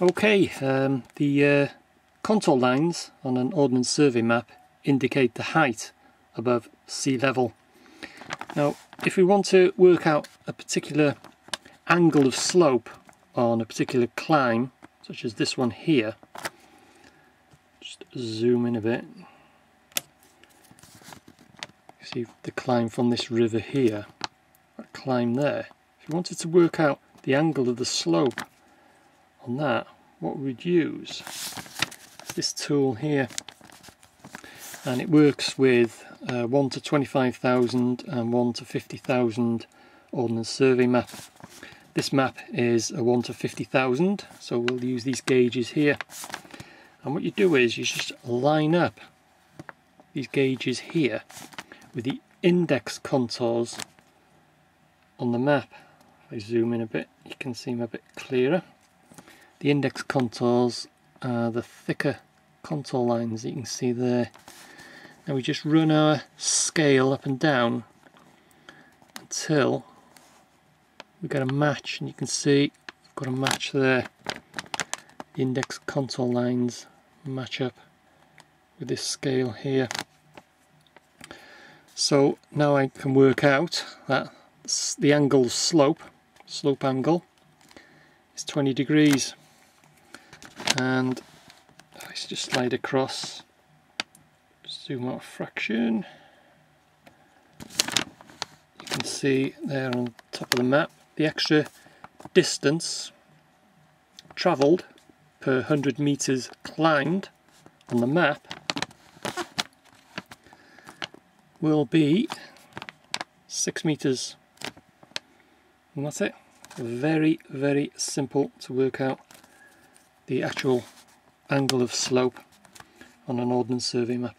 Okay, um, the uh, contour lines on an Ordnance Survey map indicate the height above sea level. Now, if we want to work out a particular angle of slope on a particular climb, such as this one here, just zoom in a bit. See the climb from this river here, that climb there. If you wanted to work out the angle of the slope on that, what we'd use is this tool here. And it works with uh, 1 to 25,000 and 1 to 50,000 Ordnance Survey map. This map is a 1 to 50,000, so we'll use these gauges here. And what you do is you just line up these gauges here with the index contours on the map. If I zoom in a bit, you can see them a bit clearer. The index contours are the thicker contour lines that you can see there. Now we just run our scale up and down until we get a match and you can see we've got a match there. The index contour lines match up with this scale here. So now I can work out that the angle slope, slope angle, is 20 degrees and let's just slide across. Zoom out a fraction. You can see there on top of the map the extra distance travelled per 100 meters climbed on the map will be 6 meters. And that's it. Very very simple to work out the actual angle of slope on an Ordnance Survey map.